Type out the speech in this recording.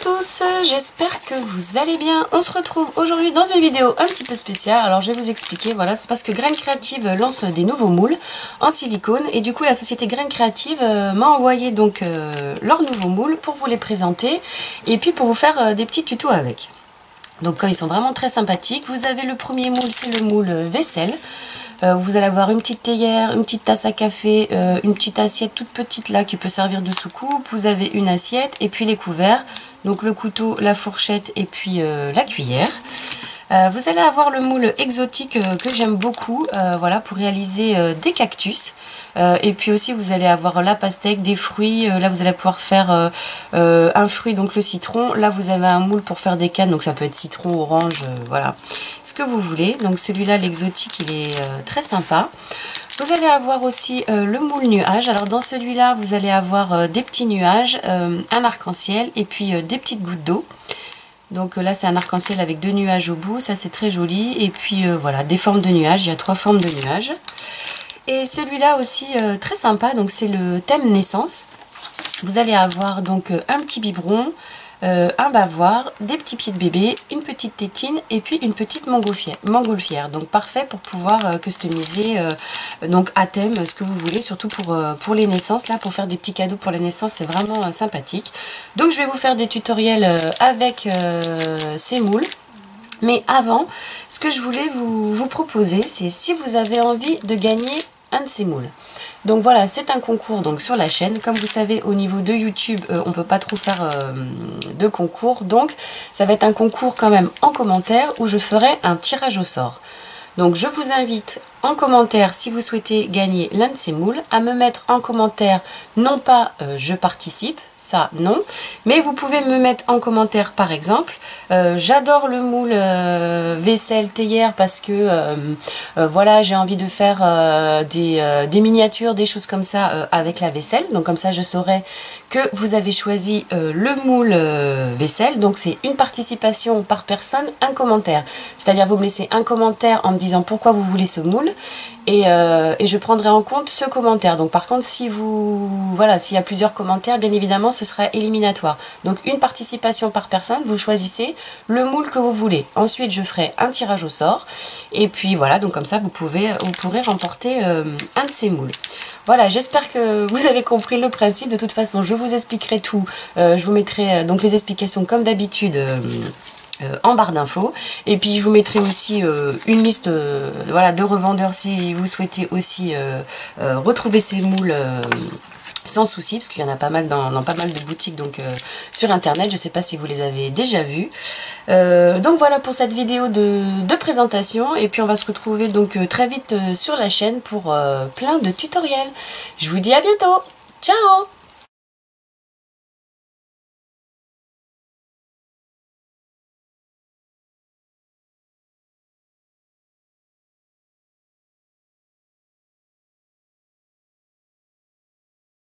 tous, j'espère que vous allez bien. On se retrouve aujourd'hui dans une vidéo un petit peu spéciale. Alors je vais vous expliquer, voilà, c'est parce que Grain Creative lance des nouveaux moules en silicone et du coup la société Grain Creative euh, m'a envoyé donc euh, leurs nouveaux moules pour vous les présenter et puis pour vous faire euh, des petits tutos avec. Donc ils sont vraiment très sympathiques. Vous avez le premier moule, c'est le moule vaisselle. Euh, vous allez avoir une petite théière, une petite tasse à café, euh, une petite assiette toute petite là qui peut servir de soucoupe. Vous avez une assiette et puis les couverts. Donc le couteau, la fourchette et puis euh, la cuillère. Vous allez avoir le moule exotique que j'aime beaucoup voilà, pour réaliser des cactus. et puis aussi vous allez avoir la pastèque, des fruits. là vous allez pouvoir faire un fruit, donc le citron. Là vous avez un moule pour faire des cannes, donc ça peut être citron, orange, voilà ce que vous voulez. Donc celui-là, l'exotique, il est euh, très sympa. Vous allez avoir aussi euh, le moule nuage. Alors dans celui-là, vous allez avoir euh, des petits nuages, un arc-en-ciel et puis des petites gouttes d'eau. Donc là, c'est un arc-en-ciel avec deux nuages au bout. Ça, c'est très joli. Et puis voilà, des formes de nuages. Il y a trois formes de nuages. Et celui-là aussi, très sympa. Donc c'est le thème naissance. Vous allez avoir donc un petit biberon, euh, un bavoir, des petits pieds de bébé, une petite tétine et puis une petite montgolfière. Donc parfait pour pouvoir euh, customiser euh, donc à thème ce que vous voulez, surtout pour, les naissances. Là, pour faire des petits cadeaux pour les naissances, c'est vraiment sympathique. Donc je vais vous faire des tutoriels avec ces moules. Mais avant, ce que je voulais vous proposer, c'est si vous avez envie de gagner un de ces moules. Donc voilà, c'est un concours donc sur la chaîne. Comme vous savez, au niveau de YouTube, euh, on peut pas trop faire euh, de concours. Donc ça va être un concours quand même en commentaire où je ferai un tirage au sort. Donc je vous invite en commentaire si vous souhaitez gagner l'un de ces moules à me mettre en commentaire non pas euh, je participe, ça non, mais vous pouvez me mettre en commentaire par exemple euh, j'adore le moule euh, vaisselle théière parce que voilà j'ai envie de faire des, miniatures, des choses comme ça avec la vaisselle, donc comme ça je saurai que vous avez choisi le moule vaisselle, donc c'est une participation par personne, un commentaire, c'est-à-dire vous me laissez un commentaire en me disant pourquoi vous voulez ce moule euh, et, je prendrai en compte ce commentaire. Donc par contre, si vous voilà, s'il y a plusieurs commentaires, bien évidemment, ce sera éliminatoire. Donc une participation par personne, vous choisissez le moule que vous voulez. Ensuite, je ferai un tirage au sort. Et puis voilà, donc comme ça, vous, pouvez, vous pourrez remporter euh, un de ces moules. Voilà, j'espère que vous avez compris le principe. De toute façon, je vous expliquerai tout. Euh, je vous mettrai donc les explications comme d'habitude euh, en barre d'infos. Et puis je vous mettrai aussi euh, une liste euh, voilà, de revendeurs si vous souhaitez aussi retrouver ces moules sans souci parce qu'il y en a pas mal dans, pas mal de boutiques donc sur internet. Je ne sais pas si vous les avez déjà vus donc voilà pour cette vidéo de, de, présentation. Et puis on va se retrouver donc très vite sur la chaîne pour plein de tutoriels. Je vous dis à bientôt. Ciao